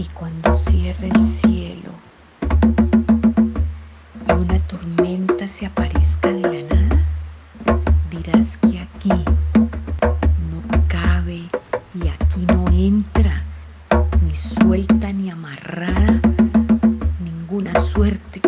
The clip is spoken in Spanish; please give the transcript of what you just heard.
Y cuando cierre el cielo y una tormenta se aparezca de la nada, dirás que aquí no cabe y aquí no entra, ni suelta ni amarrada, ninguna suerte